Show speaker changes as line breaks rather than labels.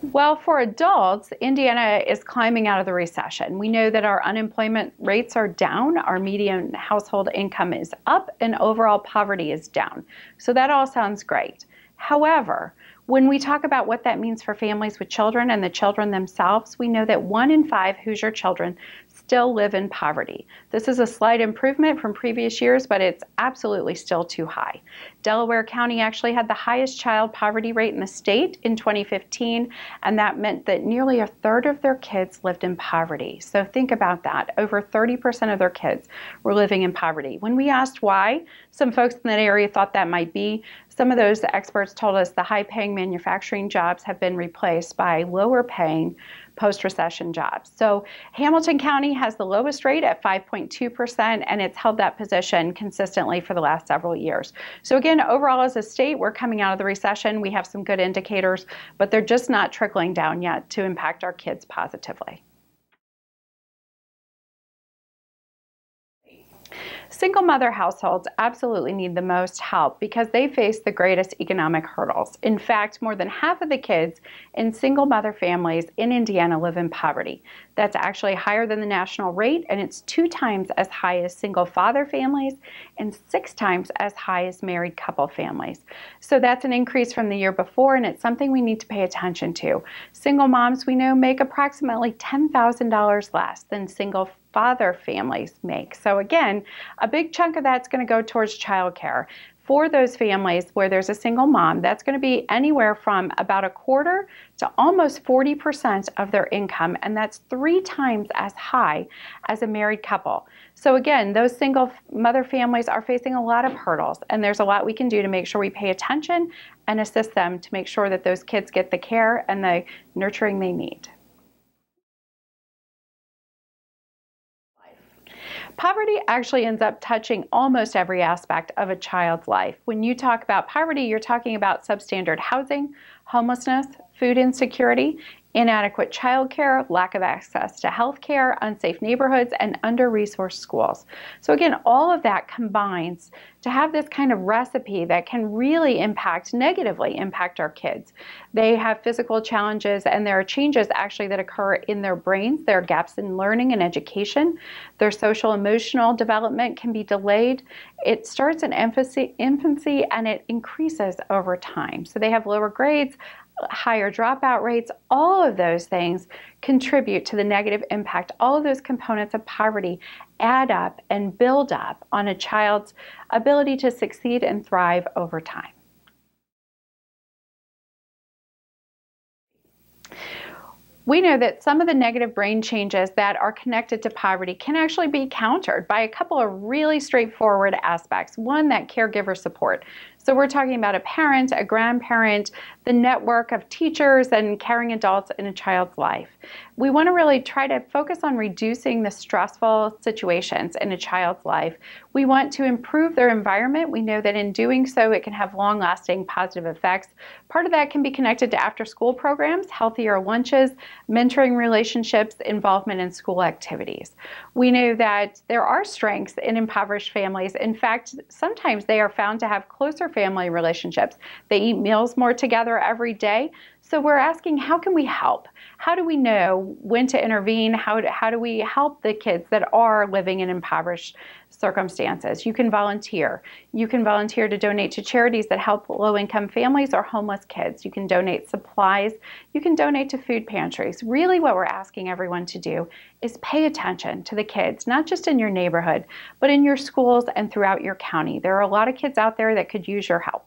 Well, for adults, Indiana is climbing out of the recession. We know that our unemployment rates are down, our median household income is up, and overall poverty is down. So that all sounds great. However, when we talk about what that means for families with children and the children themselves, we know that one in five Hoosier children still live in poverty. This is a slight improvement from previous years, but it's absolutely still too high. Delaware County actually had the highest child poverty rate in the state in 2015, and that meant that nearly a third of their kids lived in poverty. So think about that. Over 30% of their kids were living in poverty. When we asked why, some folks in that area thought that might be some of those experts told us the high paying manufacturing jobs have been replaced by lower paying post recession jobs. So Hamilton County has the lowest rate at 5.2%, and it's held that position consistently for the last several years. So, again, overall as a state, we're coming out of the recession. We have some good indicators, but they're just not trickling down yet to impact our kids positively. Single mother households absolutely need the most help because they face the greatest economic hurdles. In fact, more than half of the kids in single mother families in Indiana live in poverty. That's actually higher than the national rate, and it's two times as high as single father families and six times as high as married couple families. So that's an increase from the year before, and it's something we need to pay attention to. Single moms, we know, make approximately $10,000 less than single father families make. So again, a big chunk of that's going to go towards childcare. For those families where there's a single mom, that's going to be anywhere from about a quarter to almost 40% of their income, and that's three times as high as a married couple. So, again, those single mother families are facing a lot of hurdles, and there's a lot we can do to make sure we pay attention and assist them to make sure that those kids get the care and the nurturing they need. Poverty actually ends up touching almost every aspect of a child's life. When you talk about poverty, you're talking about substandard housing, homelessness, food insecurity, inadequate childcare, lack of access to health care, unsafe neighborhoods, and under resourced schools. So, again, all of that combines to have this kind of recipe that can really impact, negatively impact our kids. They have physical challenges, and there are changes actually that occur in their brains. There are gaps in learning and education. Their social emotional development can be delayed. It starts in infancy, infancy and it increases over time. So, they have lower grades, higher dropout rates, all of those things contribute to the negative impact. All of those components of poverty add up and build up on a child's ability to succeed and thrive over time. we know that some of the negative brain changes that are connected to poverty can actually be countered by a couple of really straightforward aspects. One, that caregiver support. So we're talking about a parent, a grandparent, the network of teachers and caring adults in a child's life. We want to really try to focus on reducing the stressful situations in a child's life. We want to improve their environment. We know that in doing so, it can have long lasting positive effects. Part of that can be connected to after school programs, healthier lunches, mentoring relationships, involvement in school activities. We know that there are strengths in impoverished families. In fact, sometimes they are found to have closer family relationships. They eat meals more together every day. So we're asking, how can we help? How do we know when to intervene? How do, how do we help the kids that are living in impoverished circumstances? You can volunteer. You can volunteer to donate to charities that help low-income families or homeless kids. You can donate supplies. You can donate to food pantries. Really what we're asking everyone to do is pay attention to the kids, not just in your neighborhood, but in your schools and throughout your county. There are a lot of kids out there that could use your help.